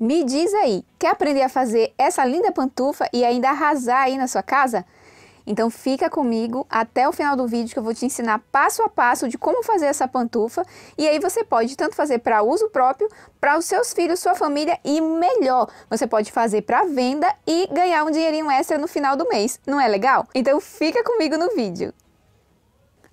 Me diz aí, quer aprender a fazer essa linda pantufa e ainda arrasar aí na sua casa? Então fica comigo até o final do vídeo que eu vou te ensinar passo a passo de como fazer essa pantufa e aí você pode tanto fazer para uso próprio, para os seus filhos, sua família e melhor, você pode fazer para venda e ganhar um dinheirinho extra no final do mês. Não é legal? Então fica comigo no vídeo.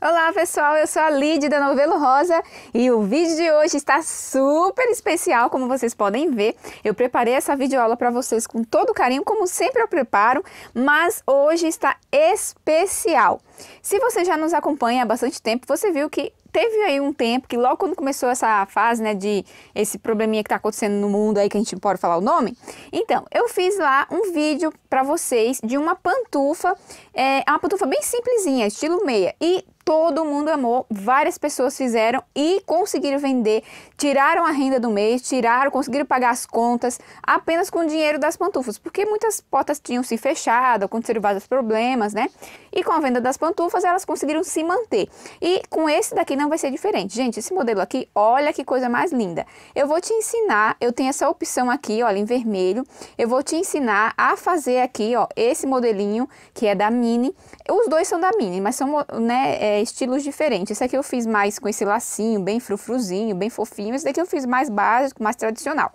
Olá pessoal, eu sou a Lid da Novelo Rosa e o vídeo de hoje está super especial, como vocês podem ver. Eu preparei essa videoaula para vocês com todo carinho, como sempre eu preparo, mas hoje está especial. Se você já nos acompanha há bastante tempo, você viu que teve aí um tempo que logo quando começou essa fase, né, de esse probleminha que está acontecendo no mundo aí, que a gente pode falar o nome, então, eu fiz lá um vídeo para vocês de uma pantufa, é uma pantufa bem simplesinha, estilo meia, e todo mundo amou, várias pessoas fizeram e conseguiram vender, tiraram a renda do mês, tiraram, conseguiram pagar as contas apenas com o dinheiro das pantufas, porque muitas portas tinham se fechado, aconteceram vários problemas, né? E com a venda das pantufas elas conseguiram se manter. E com esse daqui não vai ser diferente. Gente, esse modelo aqui, olha que coisa mais linda. Eu vou te ensinar, eu tenho essa opção aqui, olha, em vermelho. Eu vou te ensinar a fazer aqui, ó, esse modelinho que é da Mini. Os dois são da Mini, mas são, né, é, estilos diferentes. Esse aqui eu fiz mais com esse lacinho, bem frufruzinho, bem fofinho. Esse daqui eu fiz mais básico, mais tradicional.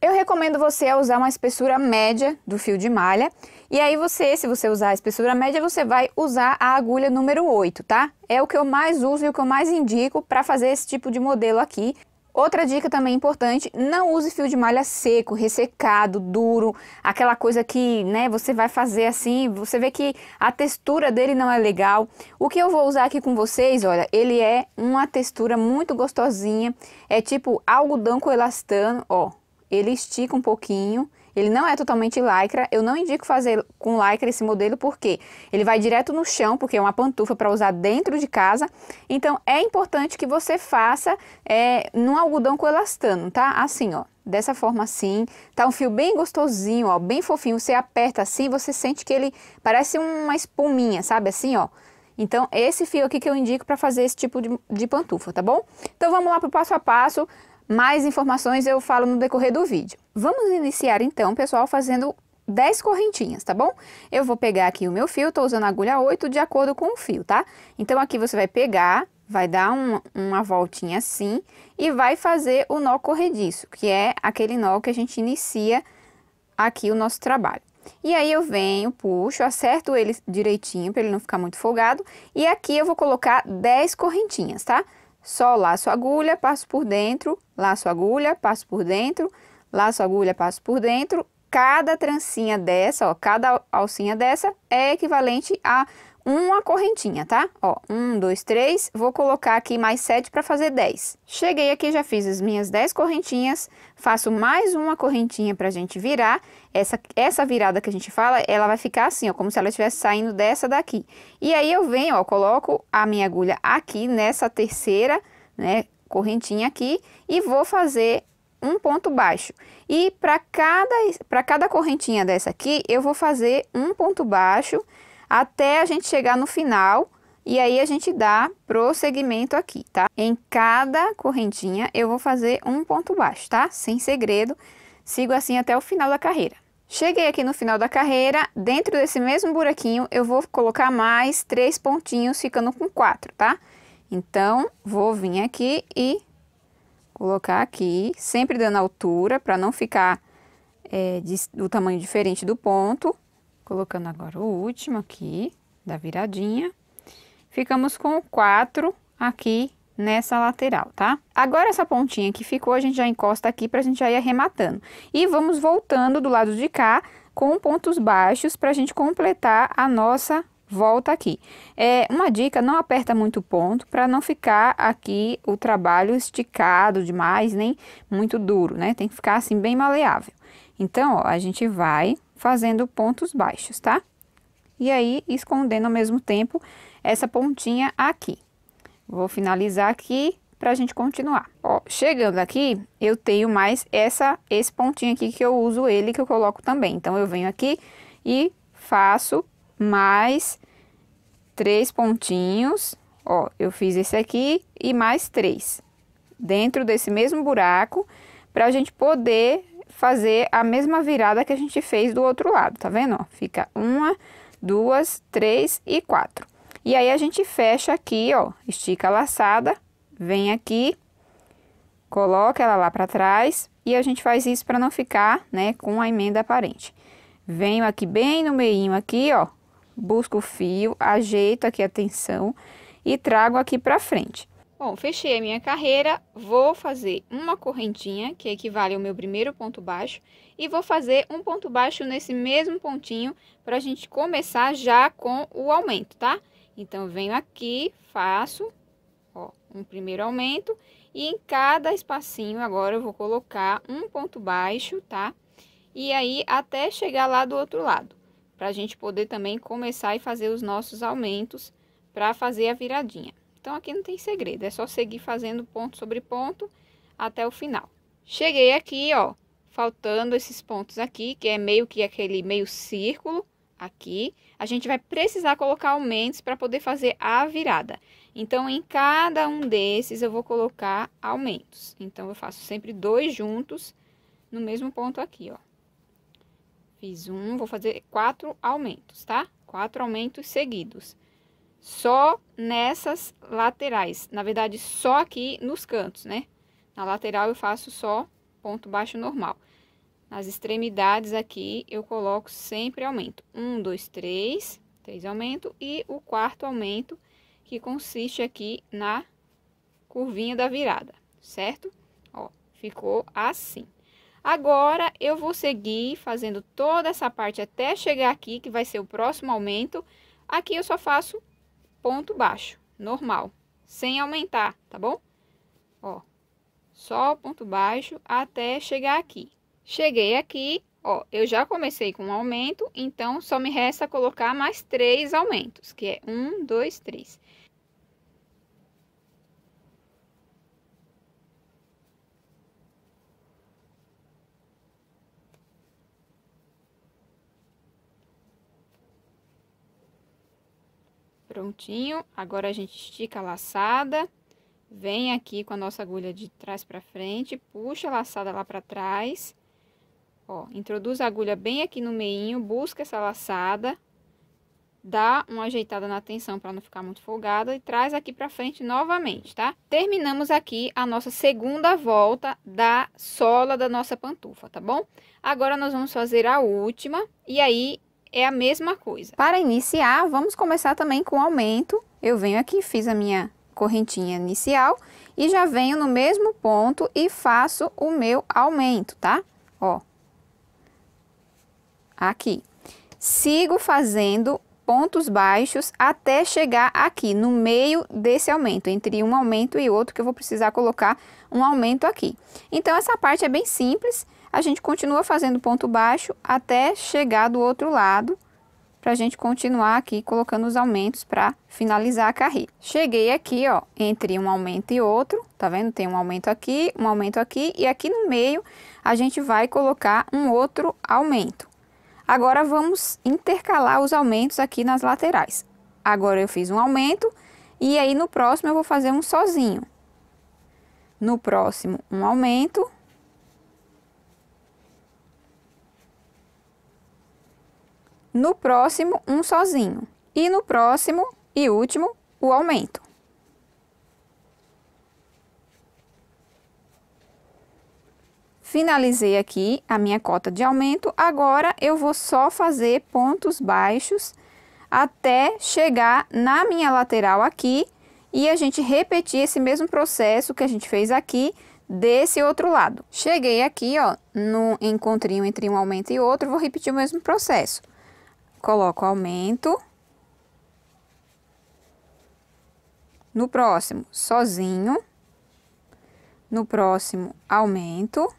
Eu recomendo você usar uma espessura média do fio de malha. E aí você, se você usar a espessura média, você vai usar a agulha número 8, tá? É o que eu mais uso e o que eu mais indico para fazer esse tipo de modelo aqui. Outra dica também importante, não use fio de malha seco, ressecado, duro, aquela coisa que, né, você vai fazer assim, você vê que a textura dele não é legal. O que eu vou usar aqui com vocês, olha, ele é uma textura muito gostosinha, é tipo algodão com elastano, ó, ele estica um pouquinho, ele não é totalmente lycra, eu não indico fazer com lycra esse modelo porque ele vai direto no chão, porque é uma pantufa para usar dentro de casa. Então é importante que você faça é, num algodão com elastano, tá? Assim, ó. Dessa forma assim, tá um fio bem gostosinho, ó, bem fofinho. Você aperta assim, você sente que ele parece uma espuminha, sabe assim, ó. Então, esse fio aqui que eu indico para fazer esse tipo de, de pantufa, tá bom? Então, vamos lá para o passo a passo. Mais informações eu falo no decorrer do vídeo. Vamos iniciar então, pessoal, fazendo 10 correntinhas, tá bom? Eu vou pegar aqui o meu fio, tô usando a agulha 8 de acordo com o fio, tá? Então, aqui você vai pegar, vai dar um, uma voltinha assim e vai fazer o nó corrediço, que é aquele nó que a gente inicia aqui o nosso trabalho. E aí eu venho, puxo, acerto ele direitinho para ele não ficar muito folgado e aqui eu vou colocar 10 correntinhas, tá? Só laço agulha, passo por dentro, laço agulha, passo por dentro, laço agulha, passo por dentro. Cada trancinha dessa, ó, cada alcinha dessa é equivalente a uma correntinha, tá? Ó, um, dois, três, vou colocar aqui mais sete para fazer dez. Cheguei aqui, já fiz as minhas dez correntinhas, faço mais uma correntinha pra gente virar. Essa, essa virada que a gente fala, ela vai ficar assim, ó, como se ela estivesse saindo dessa daqui. E aí eu venho, ó, coloco a minha agulha aqui nessa terceira, né, correntinha aqui e vou fazer um ponto baixo. E para cada, cada correntinha dessa aqui, eu vou fazer um ponto baixo até a gente chegar no final e aí a gente dá prosseguimento aqui, tá? Em cada correntinha eu vou fazer um ponto baixo, tá? Sem segredo, sigo assim até o final da carreira. Cheguei aqui no final da carreira, dentro desse mesmo buraquinho eu vou colocar mais três pontinhos, ficando com quatro, tá? Então, vou vir aqui e colocar aqui, sempre dando altura, para não ficar é, de, do tamanho diferente do ponto. Colocando agora o último aqui, da viradinha. Ficamos com quatro aqui nessa lateral, tá? Agora essa pontinha que ficou, a gente já encosta aqui pra gente já ir arrematando. E vamos voltando do lado de cá com pontos baixos pra gente completar a nossa volta aqui. É uma dica, não aperta muito ponto para não ficar aqui o trabalho esticado demais, nem muito duro, né? Tem que ficar assim bem maleável. Então, ó, a gente vai fazendo pontos baixos, tá? E aí, escondendo ao mesmo tempo essa pontinha aqui. Vou finalizar aqui para a gente continuar. Ó, chegando aqui, eu tenho mais essa, esse pontinho aqui que eu uso ele, que eu coloco também. Então, eu venho aqui e faço mais três pontinhos. Ó, eu fiz esse aqui e mais três. Dentro desse mesmo buraco, para a gente poder fazer a mesma virada que a gente fez do outro lado, tá vendo? Ó, fica uma, duas, três e quatro. E aí a gente fecha aqui, ó, estica a laçada, vem aqui, coloca ela lá para trás e a gente faz isso para não ficar, né, com a emenda aparente. Venho aqui bem no meio aqui, ó, busco o fio, ajeito aqui a tensão e trago aqui para frente. Bom, fechei a minha carreira, vou fazer uma correntinha, que equivale ao meu primeiro ponto baixo, e vou fazer um ponto baixo nesse mesmo pontinho para a gente começar já com o aumento, tá? Então, venho aqui, faço, ó, um primeiro aumento, e em cada espacinho agora eu vou colocar um ponto baixo, tá? E aí, até chegar lá do outro lado, para a gente poder também começar e fazer os nossos aumentos para fazer a viradinha. Então, aqui não tem segredo, é só seguir fazendo ponto sobre ponto até o final. Cheguei aqui, ó, faltando esses pontos aqui, que é meio que aquele meio círculo aqui. A gente vai precisar colocar aumentos para poder fazer a virada. Então, em cada um desses, eu vou colocar aumentos. Então, eu faço sempre dois juntos no mesmo ponto aqui, ó. Fiz um, vou fazer quatro aumentos, tá? Quatro aumentos seguidos só nessas laterais. Na verdade, só aqui nos cantos, né? Na lateral eu faço só ponto baixo normal. Nas extremidades aqui eu coloco sempre aumento. Um, dois, três, três aumento e o quarto aumento que consiste aqui na curvinha da virada, certo? Ó, ficou assim. Agora eu vou seguir fazendo toda essa parte até chegar aqui, que vai ser o próximo aumento. Aqui eu só faço ponto baixo, normal, sem aumentar, tá bom? Ó, só ponto baixo até chegar aqui. Cheguei aqui, ó, eu já comecei com um aumento, então só me resta colocar mais três aumentos, que é um, dois, três. Prontinho, agora a gente estica a laçada, vem aqui com a nossa agulha de trás para frente, puxa a laçada lá para trás, ó, introduz a agulha bem aqui no meinho, busca essa laçada, dá uma ajeitada na tensão para não ficar muito folgada. E traz aqui para frente novamente, tá? Terminamos aqui a nossa segunda volta da sola da nossa pantufa, tá bom? Agora nós vamos fazer a última. E aí é a mesma coisa. Para iniciar, vamos começar também com aumento. Eu venho aqui, fiz a minha correntinha inicial e já venho no mesmo ponto e faço o meu aumento, tá? Ó. Aqui. Sigo fazendo pontos baixos até chegar aqui, no meio desse aumento, entre um aumento e outro, que eu vou precisar colocar um aumento aqui. Então, essa parte é bem simples, a gente continua fazendo ponto baixo até chegar do outro lado, para a gente continuar aqui colocando os aumentos para finalizar a carreira. Cheguei aqui, ó, entre um aumento e outro, tá vendo? Tem um aumento aqui, um aumento aqui, e aqui no meio a gente vai colocar um outro aumento. Agora vamos intercalar os aumentos aqui nas laterais. Agora eu fiz um aumento e aí no próximo eu vou fazer um sozinho. No próximo, um aumento no próximo um sozinho e no próximo e último o aumento. Finalizei aqui a minha cota de aumento, agora eu vou só fazer pontos baixos até chegar na minha lateral aqui e a gente repetir esse mesmo processo que a gente fez aqui desse outro lado. Cheguei aqui, ó, no encontrinho entre um aumento e outro, vou repetir o mesmo processo coloco aumento. No próximo, sozinho. No próximo, aumento.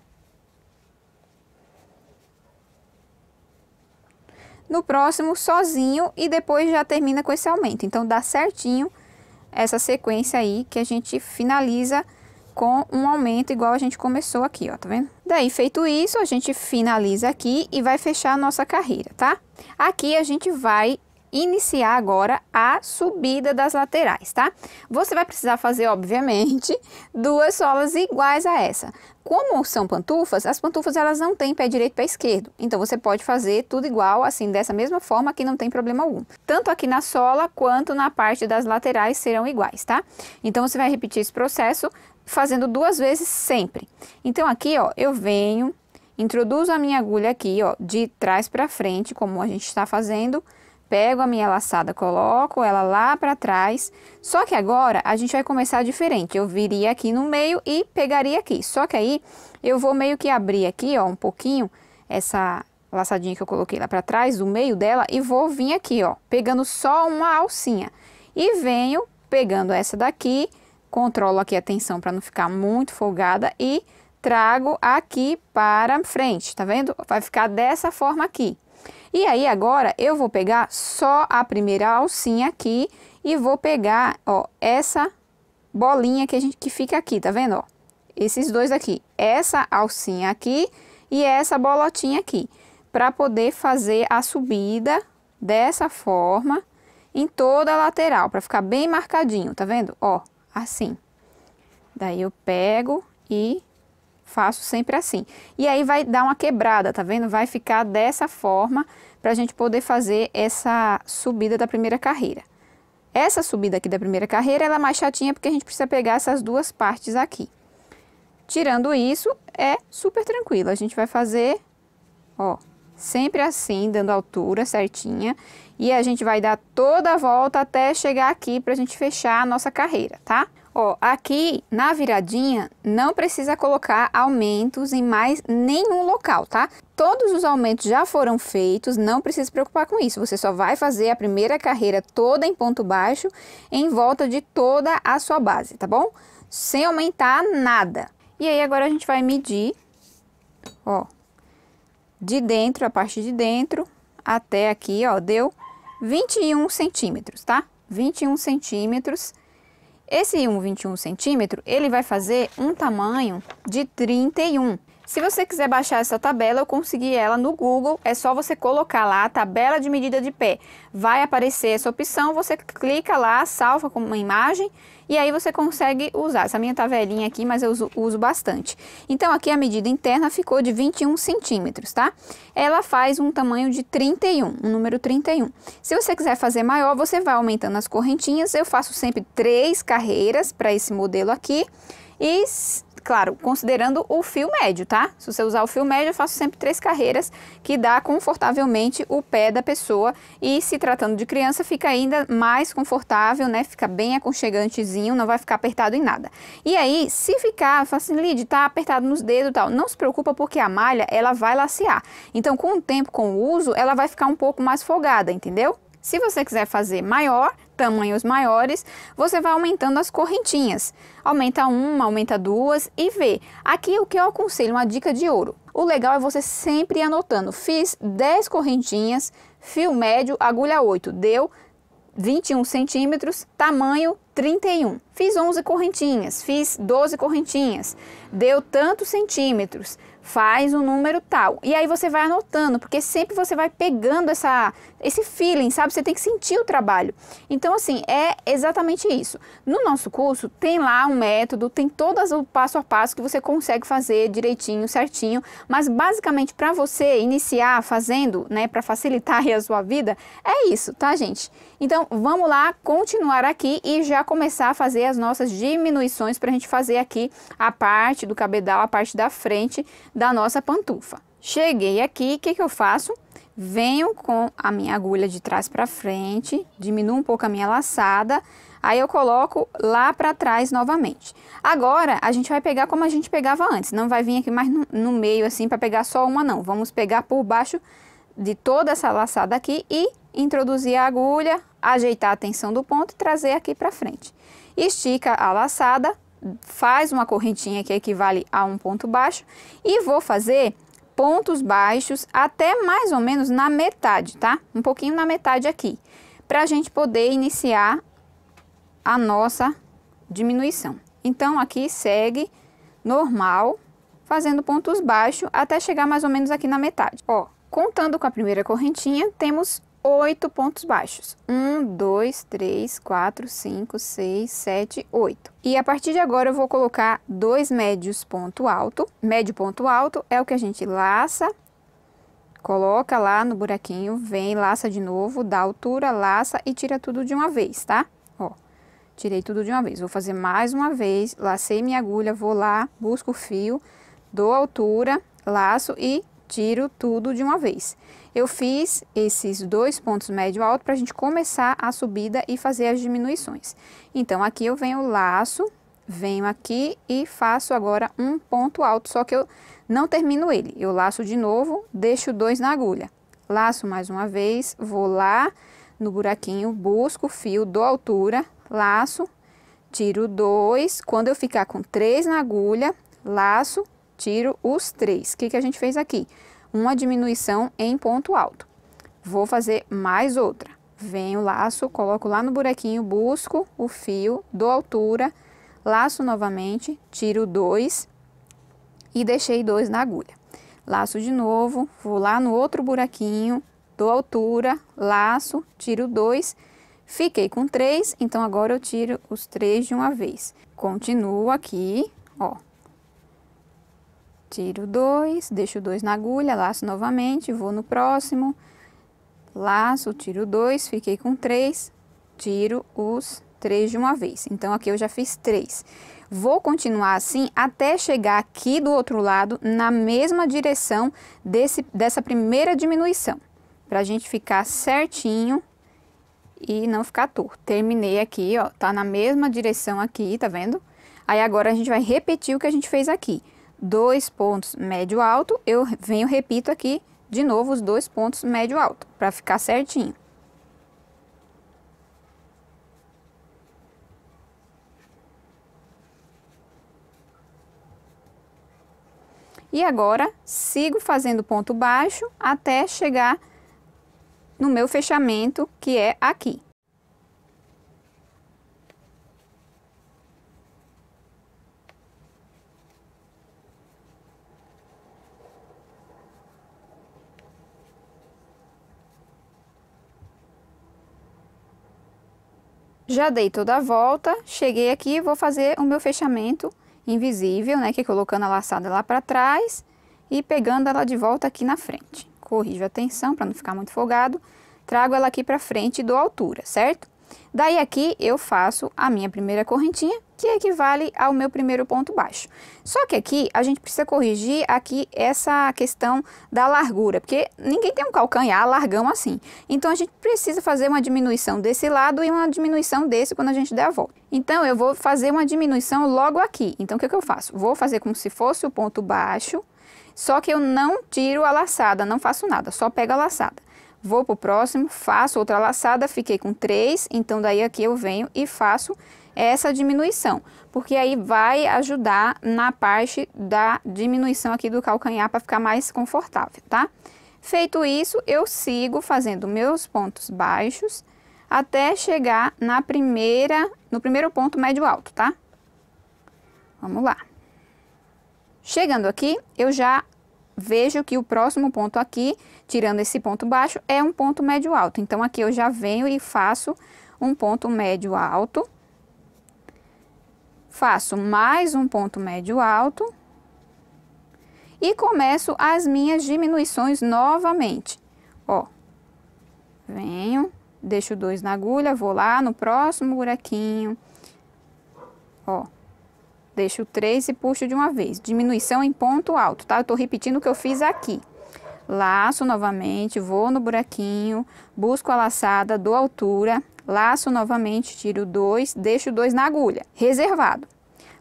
No próximo, sozinho e depois já termina com esse aumento. Então, dá certinho essa sequência aí que a gente finaliza com um aumento igual a gente começou aqui, ó, tá vendo? Daí, feito isso, a gente finaliza aqui e vai fechar a nossa carreira, tá? Aqui a gente vai iniciar agora a subida das laterais, tá? Você vai precisar fazer, obviamente, duas solas iguais a essa. Como são pantufas, as pantufas elas não têm pé direito e pé esquerdo. Então você pode fazer tudo igual, assim, dessa mesma forma que não tem problema algum. Tanto aqui na sola quanto na parte das laterais serão iguais, tá? Então você vai repetir esse processo fazendo duas vezes sempre. Então aqui, ó, eu venho, introduzo a minha agulha aqui, ó, de trás para frente, como a gente está fazendo. Pego a minha laçada, coloco ela lá para trás. Só que agora a gente vai começar diferente. Eu viria aqui no meio e pegaria aqui. Só que aí eu vou meio que abrir aqui, ó, um pouquinho essa laçadinha que eu coloquei lá para trás, do meio dela, e vou vir aqui, ó, pegando só uma alcinha. E venho pegando essa daqui Controlo aqui a tensão para não ficar muito folgada e trago aqui para frente, tá vendo? Vai ficar dessa forma aqui. E aí agora eu vou pegar só a primeira alcinha aqui e vou pegar, ó, essa bolinha que a gente que fica aqui, tá vendo, ó? Esses dois aqui, essa alcinha aqui e essa bolotinha aqui, para poder fazer a subida dessa forma em toda a lateral, para ficar bem marcadinho, tá vendo? Ó, assim. Daí eu pego e faço sempre assim. E aí vai dar uma quebrada, tá vendo? Vai ficar dessa forma para a gente poder fazer essa subida da primeira carreira. Essa subida aqui da primeira carreira ela é mais chatinha porque a gente precisa pegar essas duas partes aqui. Tirando isso, é super tranquilo. A gente vai fazer, ó, sempre assim, dando altura certinha. E a gente vai dar toda a volta até chegar aqui para a gente fechar a nossa carreira, tá? Ó, aqui na viradinha não precisa colocar aumentos em mais nenhum local, tá? Todos os aumentos já foram feitos, não precisa se preocupar com isso. Você só vai fazer a primeira carreira toda em ponto baixo em volta de toda a sua base, tá bom? Sem aumentar nada. E aí agora a gente vai medir, ó, de dentro, a parte de dentro, até aqui, ó, deu 21 centímetros, tá? 21 centímetros esse 1,21 centímetro, ele vai fazer um tamanho de 31. Se você quiser baixar essa tabela, eu consegui ela no Google, é só você colocar lá a tabela de medida de pé. Vai aparecer essa opção, você clica lá, salva como uma imagem e aí você consegue usar. Essa minha tá velhinha aqui, mas eu uso, uso bastante. Então aqui a medida interna ficou de 21 centímetros, tá? Ela faz um tamanho de 31, um número 31. Se você quiser fazer maior, você vai aumentando as correntinhas. Eu faço sempre três carreiras para esse modelo aqui. E claro, considerando o fio médio, tá? Se você usar o fio médio, eu faço sempre três carreiras, que dá confortavelmente o pé da pessoa. E se tratando de criança, fica ainda mais confortável, né? Fica bem aconchegantezinho, não vai ficar apertado em nada. E aí, se ficar, assim, Lid, tá apertado nos dedos e tal, não se preocupa porque a malha, ela vai lacear. Então, com o tempo, com o uso, ela vai ficar um pouco mais folgada, entendeu? Se você quiser fazer maior, tamanhos maiores, você vai aumentando as correntinhas. Aumenta uma, aumenta duas e vê. Aqui o que eu aconselho, uma dica de ouro. O legal é você sempre ir anotando. Fiz 10 correntinhas, fio médio, agulha 8, deu 21 centímetros, tamanho 31. Fiz 11 correntinhas, fiz 12 correntinhas, deu tantos centímetros faz um número tal. E aí você vai anotando, porque sempre você vai pegando essa, esse feeling, sabe? Você tem que sentir o trabalho. Então, assim, é exatamente isso. No nosso curso, tem lá um método, tem todas o passo a passo que você consegue fazer direitinho, certinho. Mas, basicamente, para você iniciar fazendo, né, para facilitar a sua vida, é isso, tá, gente? Então, vamos lá continuar aqui e já começar a fazer as nossas diminuições para a gente fazer aqui a parte do cabedal, a parte da frente da nossa pantufa. Cheguei aqui, o que, que eu faço? Venho com a minha agulha de trás para frente, diminuo um pouco a minha laçada, aí eu coloco lá para trás novamente. Agora, a gente vai pegar como a gente pegava antes, não vai vir aqui mais no, no meio assim para pegar só uma não. Vamos pegar por baixo de toda essa laçada aqui e introduzir a agulha, ajeitar a tensão do ponto e trazer aqui para frente. Estica a laçada, faz uma correntinha que equivale a um ponto baixo e vou fazer pontos baixos até mais ou menos na metade, tá? Um pouquinho na metade aqui, para a gente poder iniciar a nossa diminuição. Então, aqui segue normal, fazendo pontos baixos até chegar mais ou menos aqui na metade. Ó, contando com a primeira correntinha, temos oito pontos baixos. Um, dois, três, quatro, cinco, seis, sete, oito. E a partir de agora eu vou colocar dois médios ponto alto. Médio ponto alto é o que a gente laça, coloca lá no buraquinho, vem, laça de novo, dá altura, laça e tira tudo de uma vez, tá? Ó, tirei tudo de uma vez. Vou fazer mais uma vez, lacei minha agulha, vou lá, busco o fio, dou altura, laço e tiro tudo de uma vez. Eu fiz esses dois pontos médio alto para a gente começar a subida e fazer as diminuições. Então, aqui eu venho laço, venho aqui e faço agora um ponto alto, só que eu não termino ele. Eu laço de novo, deixo dois na agulha. Laço mais uma vez, vou lá no buraquinho, busco o fio, dou altura, laço, tiro dois. Quando eu ficar com três na agulha, laço, tiro os três. O que, que a gente fez aqui? Uma diminuição em ponto alto. Vou fazer mais outra. Venho, laço, coloco lá no buraquinho, busco o fio, dou altura, laço novamente, tiro dois e deixei dois na agulha. Laço de novo, vou lá no outro buraquinho, dou altura, laço, tiro dois, fiquei com três, então agora eu tiro os três de uma vez. Continuo aqui, ó, tiro dois, deixo dois na agulha, laço novamente, vou no próximo, laço, tiro dois, fiquei com três, tiro os três de uma vez. Então, aqui eu já fiz três. Vou continuar assim até chegar aqui do outro lado, na mesma direção desse, dessa primeira diminuição, para a gente ficar certinho e não ficar torto. Terminei aqui, ó, tá na mesma direção aqui, tá vendo? Aí agora a gente vai repetir o que a gente fez aqui dois pontos médio alto, eu venho, repito aqui de novo os dois pontos médio alto, para ficar certinho. E agora, sigo fazendo ponto baixo até chegar no meu fechamento, que é aqui. Já dei toda a volta, cheguei aqui vou fazer o meu fechamento invisível, né, que é colocando a laçada lá para trás e pegando ela de volta aqui na frente. Corrijo a tensão para não ficar muito folgado, trago ela aqui para frente e dou altura, certo? Daí aqui eu faço a minha primeira correntinha, que equivale ao meu primeiro ponto baixo. Só que aqui a gente precisa corrigir aqui essa questão da largura, porque ninguém tem um calcanhar largão assim. Então a gente precisa fazer uma diminuição desse lado e uma diminuição desse quando a gente der a volta. Então eu vou fazer uma diminuição logo aqui. Então o que, que eu faço? Vou fazer como se fosse o ponto baixo, só que eu não tiro a laçada, não faço nada, só pego a laçada. Vou para o próximo, faço outra laçada, fiquei com três, então daí aqui eu venho e faço essa diminuição, porque aí vai ajudar na parte da diminuição aqui do calcanhar para ficar mais confortável, tá? Feito isso, eu sigo fazendo meus pontos baixos até chegar na primeira, no primeiro ponto médio alto, tá? Vamos lá. Chegando aqui, eu já vejo que o próximo ponto aqui, tirando esse ponto baixo, é um ponto médio alto. Então, aqui eu já venho e faço um ponto médio alto. Faço mais um ponto médio alto. E começo as minhas diminuições novamente. Ó, venho, deixo dois na agulha, vou lá no próximo buraquinho. Ó, deixo três e puxo de uma vez. Diminuição em ponto alto, tá? Eu tô repetindo o que eu fiz aqui. Laço novamente, vou no buraquinho, busco a laçada, dou altura, laço novamente, tiro dois, deixo dois na agulha, reservado.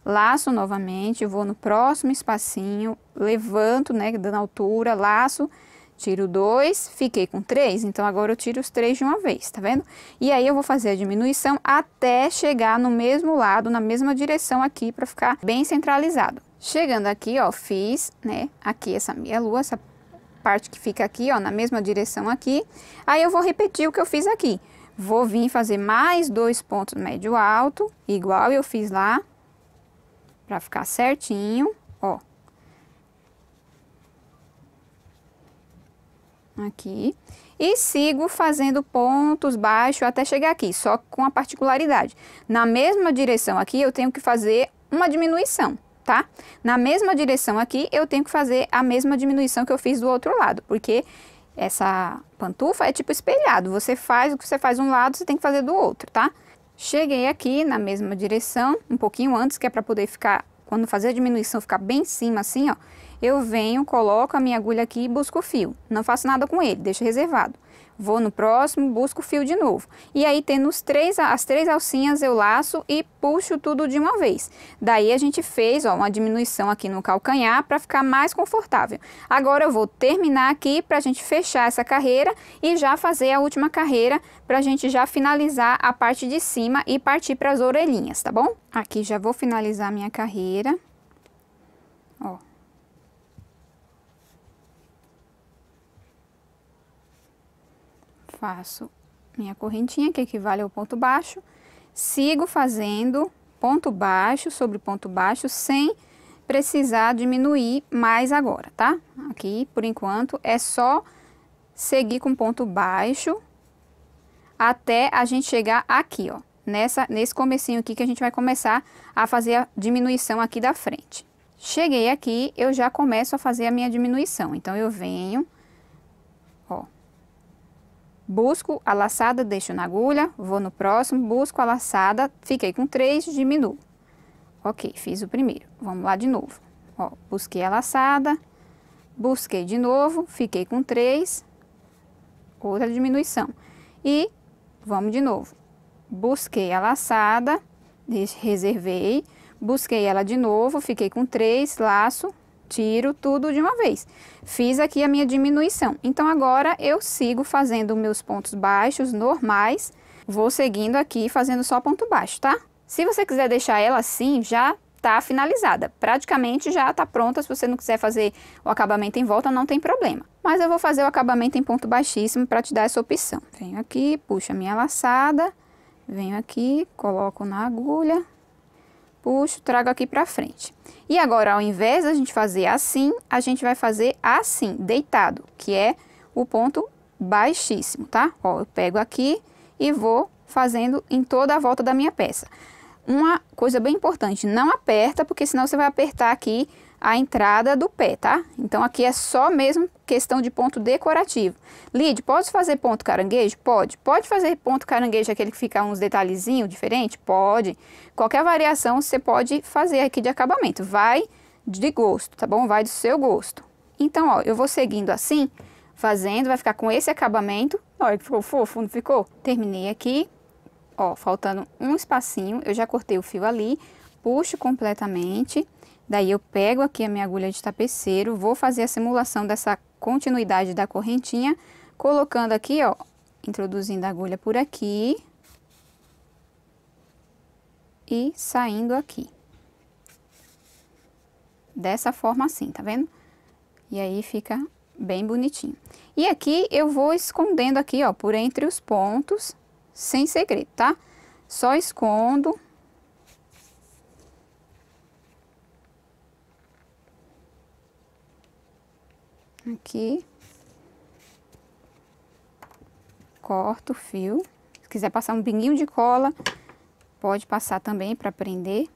Laço novamente, vou no próximo espacinho, levanto, né, dando altura, laço, Tiro dois, fiquei com três, então agora eu tiro os três de uma vez, tá vendo? E aí eu vou fazer a diminuição até chegar no mesmo lado, na mesma direção aqui, para ficar bem centralizado. Chegando aqui, ó, fiz, né, aqui essa meia lua, essa parte que fica aqui, ó, na mesma direção aqui. Aí eu vou repetir o que eu fiz aqui. Vou vir fazer mais dois pontos médio alto, igual eu fiz lá, para ficar certinho, ó. Aqui, e sigo fazendo pontos baixos até chegar aqui, só com a particularidade. Na mesma direção aqui, eu tenho que fazer uma diminuição, tá? Na mesma direção aqui, eu tenho que fazer a mesma diminuição que eu fiz do outro lado, porque essa pantufa é tipo espelhado. Você faz o que você faz um lado, você tem que fazer do outro, tá? Cheguei aqui na mesma direção, um pouquinho antes, que é para poder ficar, quando fazer a diminuição, ficar bem em cima assim, ó. Eu venho, coloco a minha agulha aqui e busco o fio. Não faço nada com ele, deixo reservado. Vou no próximo, busco o fio de novo. E aí, tendo os três, as três alcinhas, eu laço e puxo tudo de uma vez. Daí, a gente fez ó, uma diminuição aqui no calcanhar para ficar mais confortável. Agora, eu vou terminar aqui para a gente fechar essa carreira e já fazer a última carreira para a gente já finalizar a parte de cima e partir para as orelhinhas, tá bom? Aqui já vou finalizar minha carreira. Faço minha correntinha, que equivale ao ponto baixo, sigo fazendo ponto baixo sobre ponto baixo, sem precisar diminuir mais agora, tá? Aqui, por enquanto, é só seguir com ponto baixo até a gente chegar aqui, ó, nessa, nesse comecinho aqui que a gente vai começar a fazer a diminuição aqui da frente. Cheguei aqui, eu já começo a fazer a minha diminuição, então eu venho Busco a laçada, deixo na agulha, vou no próximo, busco a laçada, fiquei com três, diminuo. Ok, fiz o primeiro. Vamos lá de novo. Ó, busquei a laçada, busquei de novo, fiquei com três, outra diminuição. E vamos de novo. Busquei a laçada, reservei, busquei ela de novo, fiquei com três, laço, tiro tudo de uma vez. Fiz aqui a minha diminuição. Então, agora eu sigo fazendo meus pontos baixos normais. Vou seguindo aqui, fazendo só ponto baixo, tá? Se você quiser deixar ela assim, já tá finalizada. Praticamente já tá pronta. Se você não quiser fazer o acabamento em volta, não tem problema. Mas eu vou fazer o acabamento em ponto baixíssimo para te dar essa opção. Venho aqui, puxo a minha laçada, venho aqui, coloco na agulha, puxo, trago aqui para frente. E agora, ao invés da gente fazer assim, a gente vai fazer assim, deitado, que é o ponto baixíssimo, tá? Ó, eu pego aqui e vou fazendo em toda a volta da minha peça. Uma coisa bem importante, não aperta, porque senão você vai apertar aqui a entrada do pé, tá? Então, aqui é só mesmo questão de ponto decorativo. Lid, pode fazer ponto caranguejo? Pode. Pode fazer ponto caranguejo, aquele que fica uns detalhezinhos diferentes? Pode. Qualquer variação você pode fazer aqui de acabamento. Vai de gosto, tá bom? Vai do seu gosto. Então, ó, eu vou seguindo assim, fazendo, vai ficar com esse acabamento. Olha que ficou fofo, não ficou? Terminei aqui, ó, faltando um espacinho, eu já cortei o fio ali, puxo completamente Daí eu pego aqui a minha agulha de tapeceiro, vou fazer a simulação dessa continuidade da correntinha, colocando aqui, ó, introduzindo a agulha por aqui e saindo aqui. Dessa forma assim, tá vendo? E aí fica bem bonitinho. E aqui eu vou escondendo aqui, ó, por entre os pontos, sem segredo, tá? Só escondo aqui. Corto o fio. Se quiser passar um pinguinho de cola, pode passar também para prender.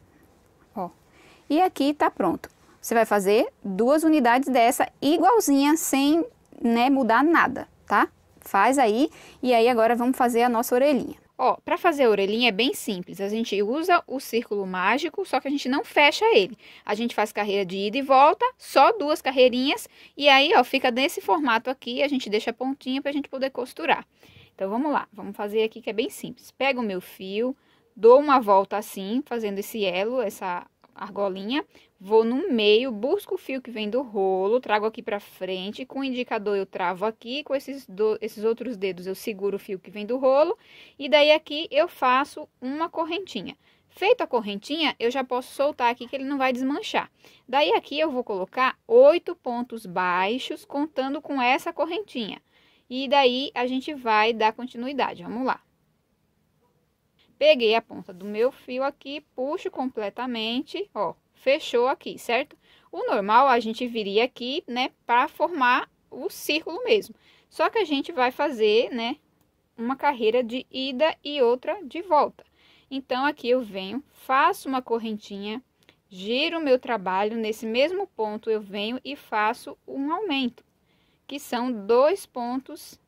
Ó. E aqui tá pronto. Você vai fazer duas unidades dessa igualzinha, sem né, mudar nada, tá? Faz aí. E aí agora vamos fazer a nossa orelhinha. Ó, para fazer a orelhinha é bem simples. A gente usa o círculo mágico, só que a gente não fecha ele. A gente faz carreira de ida e volta, só duas carreirinhas, e aí, ó, fica desse formato aqui, a gente deixa a pontinha para a gente poder costurar. Então, vamos lá, vamos fazer aqui que é bem simples. Pego o meu fio, dou uma volta assim, fazendo esse elo, essa argolinha, vou no meio, busco o fio que vem do rolo, trago aqui para frente, com o indicador eu travo aqui, com esses, do, esses outros dedos eu seguro o fio que vem do rolo, e daí aqui eu faço uma correntinha. Feita a correntinha, eu já posso soltar aqui que ele não vai desmanchar. Daí aqui eu vou colocar oito pontos baixos, contando com essa correntinha. E daí a gente vai dar continuidade, vamos lá. Peguei a ponta do meu fio aqui, puxo completamente, ó, fechou aqui, certo? O normal a gente viria aqui, né, para formar o círculo mesmo. Só que a gente vai fazer, né, uma carreira de ida e outra de volta. Então, aqui eu venho, faço uma correntinha, giro o meu trabalho, nesse mesmo ponto eu venho e faço um aumento, que são dois pontos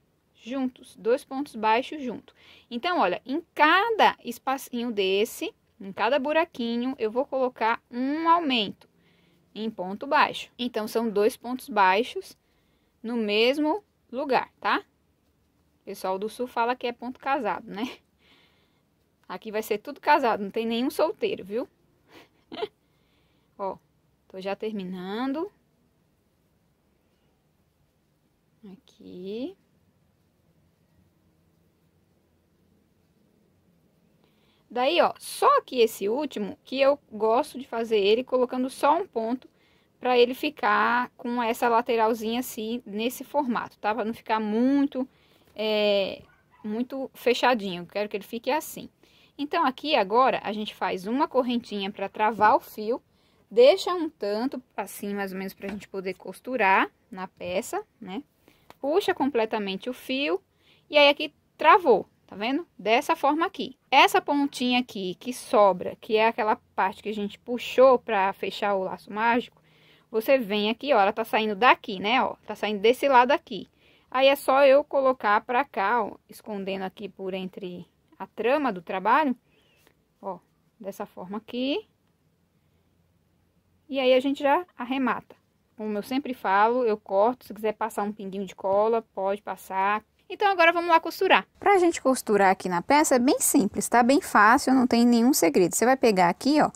juntos, dois pontos baixos juntos. Então, olha, em cada espacinho desse, em cada buraquinho, eu vou colocar um aumento em ponto baixo. Então, são dois pontos baixos no mesmo lugar, tá? O pessoal do sul fala que é ponto casado, né? Aqui vai ser tudo casado, não tem nenhum solteiro, viu? Ó, tô já terminando. Aqui. Daí, ó, só que esse último, que eu gosto de fazer ele colocando só um ponto para ele ficar com essa lateralzinha assim, nesse formato, tá? Pra não ficar muito, é, muito fechadinho, quero que ele fique assim. Então, aqui agora, a gente faz uma correntinha para travar o fio, deixa um tanto assim, mais ou menos, pra gente poder costurar na peça, né? Puxa completamente o fio, e aí aqui travou, Tá vendo? Dessa forma aqui. Essa pontinha aqui que sobra, que é aquela parte que a gente puxou pra fechar o laço mágico, você vem aqui, ó, ela tá saindo daqui, né, ó, tá saindo desse lado aqui. Aí é só eu colocar pra cá, ó, escondendo aqui por entre a trama do trabalho, ó, dessa forma aqui. E aí a gente já arremata. Como eu sempre falo, eu corto, se quiser passar um pinguinho de cola, pode passar, então agora vamos lá costurar. Pra gente costurar aqui na peça é bem simples, tá? Bem fácil, não tem nenhum segredo. Você vai pegar aqui, ó,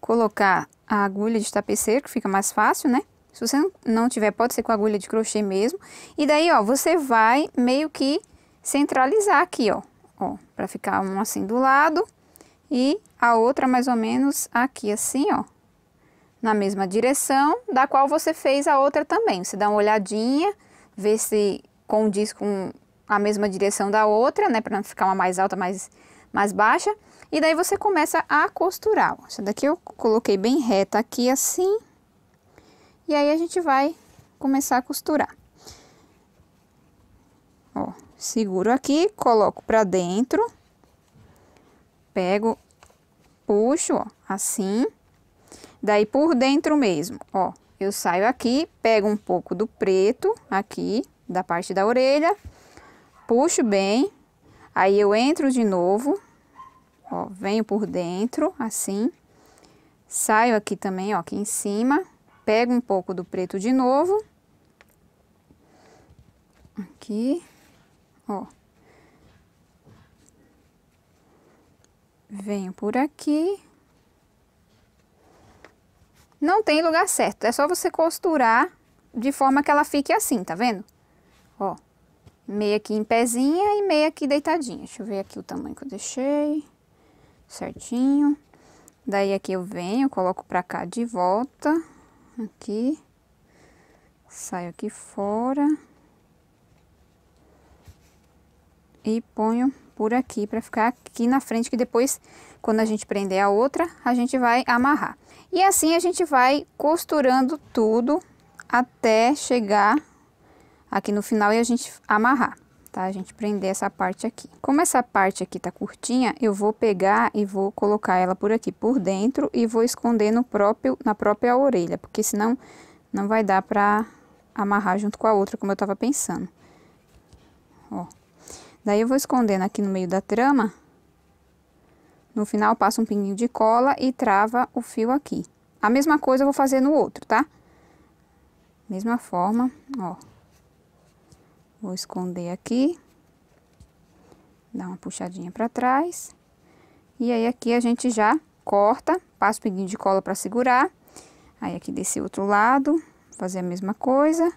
colocar a agulha de tapeceiro, que fica mais fácil, né? Se você não tiver, pode ser com agulha de crochê mesmo. E daí, ó, você vai meio que centralizar aqui, ó. Ó, pra ficar um assim do lado e a outra mais ou menos aqui assim, ó. Na mesma direção da qual você fez a outra também. Você dá uma olhadinha, vê se condiz com a mesma direção da outra, né, para não ficar uma mais alta, mais, mais baixa. E daí você começa a costurar. Essa daqui eu coloquei bem reta aqui assim. E aí a gente vai começar a costurar. Ó, seguro aqui, coloco pra dentro. Pego, puxo, ó, assim. Daí por dentro mesmo, ó, eu saio aqui, pego um pouco do preto aqui, da parte da orelha puxo bem, aí eu entro de novo, ó, venho por dentro, assim, saio aqui também, ó, aqui em cima, pego um pouco do preto de novo, aqui, ó, venho por aqui, não tem lugar certo, é só você costurar de forma que ela fique assim, tá vendo? Meia aqui em pezinha e meia aqui deitadinha. Deixa eu ver aqui o tamanho que eu deixei, certinho. Daí aqui eu venho, coloco pra cá de volta, aqui, saio aqui fora e ponho por aqui para ficar aqui na frente, que depois, quando a gente prender a outra, a gente vai amarrar. E assim a gente vai costurando tudo até chegar aqui no final e a gente amarrar, tá? A gente prender essa parte aqui. Como essa parte aqui tá curtinha, eu vou pegar e vou colocar ela por aqui por dentro e vou esconder no próprio, na própria orelha, porque senão não vai dar pra amarrar junto com a outra, como eu tava pensando. Ó. Daí eu vou escondendo aqui no meio da trama. No final, passo um pinguinho de cola e trava o fio aqui. A mesma coisa eu vou fazer no outro, tá? Mesma forma, ó. Vou esconder aqui. Dar uma puxadinha para trás. E aí aqui a gente já corta, passa o pinguinho de cola para segurar. Aí aqui desse outro lado, fazer a mesma coisa.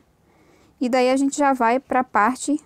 E daí a gente já vai para a parte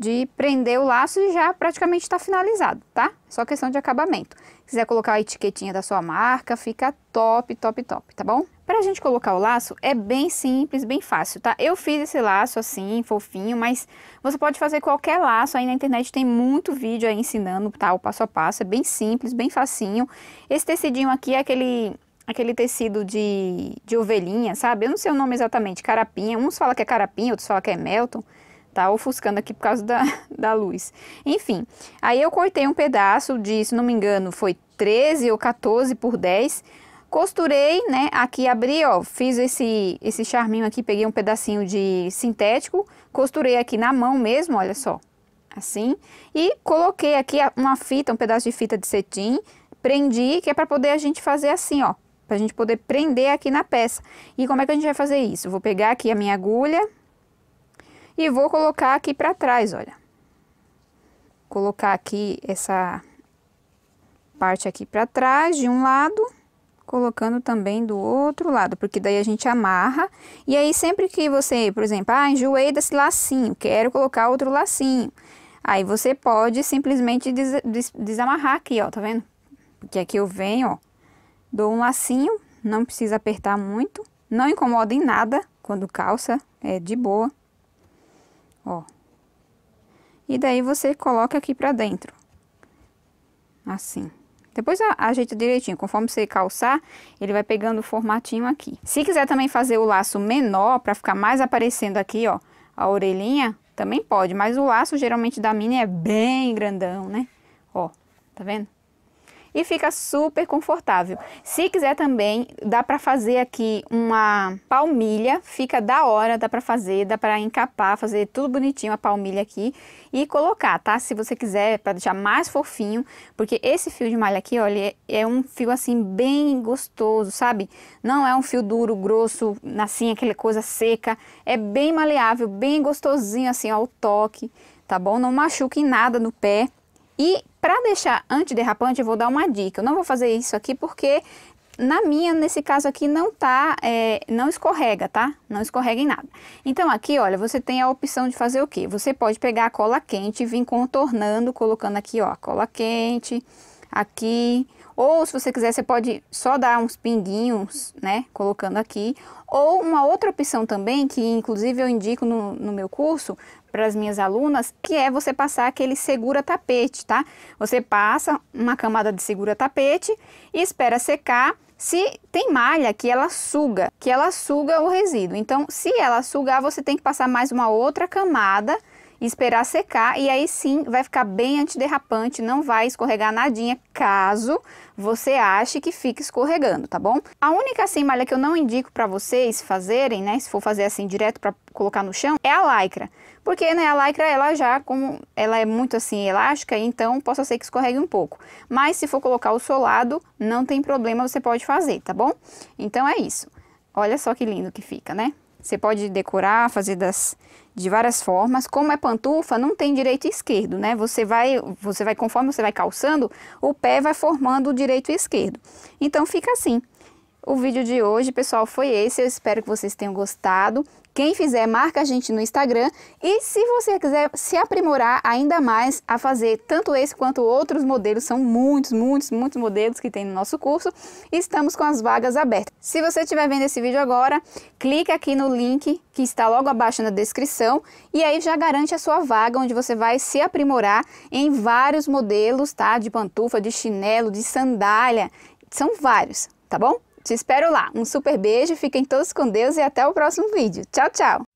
de prender o laço e já praticamente está finalizado, tá? Só questão de acabamento. Se quiser colocar a etiquetinha da sua marca, fica top, top, top, tá bom? Para a gente colocar o laço é bem simples, bem fácil, tá? Eu fiz esse laço assim, fofinho, mas você pode fazer qualquer laço, aí na internet tem muito vídeo aí ensinando, tá? O passo a passo, é bem simples, bem facinho. Esse tecidinho aqui é aquele aquele tecido de, de ovelhinha, sabe? Eu não sei o nome exatamente, carapinha. Uns falam que é carapinha, outros falam que é melton. Tá ofuscando aqui por causa da, da luz. Enfim, aí eu cortei um pedaço de, se não me engano, foi 13 ou 14 por 10. Costurei, né, aqui abri, ó, fiz esse, esse charminho aqui, peguei um pedacinho de sintético, costurei aqui na mão mesmo, olha só, assim. E coloquei aqui uma fita, um pedaço de fita de cetim, prendi, que é para poder a gente fazer assim, ó, para a gente poder prender aqui na peça. E como é que a gente vai fazer isso? vou pegar aqui a minha agulha e vou colocar aqui para trás, olha. Colocar aqui essa parte aqui para trás de um lado, colocando também do outro lado, porque daí a gente amarra. E aí sempre que você, por exemplo, ah, enjoei desse lacinho, quero colocar outro lacinho. Aí você pode simplesmente des des desamarrar aqui, ó, tá vendo? Porque aqui eu venho, ó, Dou um lacinho, não precisa apertar muito, não incomoda em nada quando calça, é de boa. Ó. E daí você coloca aqui pra dentro. Assim. Depois ajeita direitinho, conforme você calçar, ele vai pegando o formatinho aqui. Se quiser também fazer o laço menor, para ficar mais aparecendo aqui, ó, a orelhinha, também pode. Mas o laço, geralmente, da mini é bem grandão, né? Ó, tá vendo? E fica super confortável. Se quiser também, dá para fazer aqui uma palmilha, fica da hora, dá para fazer, dá para encapar, fazer tudo bonitinho a palmilha aqui e colocar, tá? Se você quiser, para deixar mais fofinho, porque esse fio de malha aqui, olha, é um fio assim bem gostoso, sabe? Não é um fio duro, grosso, assim, aquela coisa seca, é bem maleável, bem gostosinho assim ao toque, tá bom? Não machuque nada no pé. E para deixar antiderrapante, eu vou dar uma dica. Eu não vou fazer isso aqui porque na minha, nesse caso aqui, não tá, é, não escorrega, tá? Não escorrega em nada. Então aqui, olha, você tem a opção de fazer o quê? Você pode pegar a cola quente e vir contornando, colocando aqui, ó, a cola quente, aqui, ou se você quiser, você pode só dar uns pinguinhos, né, colocando aqui. Ou uma outra opção também, que inclusive eu indico no, no meu curso, para as minhas alunas, que é você passar aquele segura-tapete, tá? Você passa uma camada de segura-tapete e espera secar. Se tem malha que ela suga, que ela suga o resíduo. Então, se ela sugar, você tem que passar mais uma outra camada esperar secar e aí sim vai ficar bem antiderrapante, não vai escorregar nadinha, caso você ache que fique escorregando, tá bom? A única assim malha que eu não indico para vocês fazerem, né, se for fazer assim direto para colocar no chão, é a lycra. Porque né, a lycra ela já como ela é muito assim elástica, então possa ser que escorregue um pouco. Mas se for colocar o solado, não tem problema, você pode fazer, tá bom? Então é isso. Olha só que lindo que fica, né? Você pode decorar, fazer das, de várias formas. Como é pantufa, não tem direito esquerdo, né? Você vai, você vai, conforme você vai calçando, o pé vai formando o direito esquerdo. Então fica assim. O vídeo de hoje, pessoal, foi esse. Eu espero que vocês tenham gostado. Quem fizer, marca a gente no Instagram. E se você quiser se aprimorar ainda mais a fazer tanto esse quanto outros modelos, são muitos, muitos, muitos modelos que tem no nosso curso, estamos com as vagas abertas. Se você estiver vendo esse vídeo agora, clique aqui no link que está logo abaixo na descrição e aí já garante a sua vaga, onde você vai se aprimorar em vários modelos, tá? De pantufa, de chinelo, de sandália, são vários, tá bom? Te espero lá. Um super beijo, fiquem todos com Deus e até o próximo vídeo. Tchau, tchau!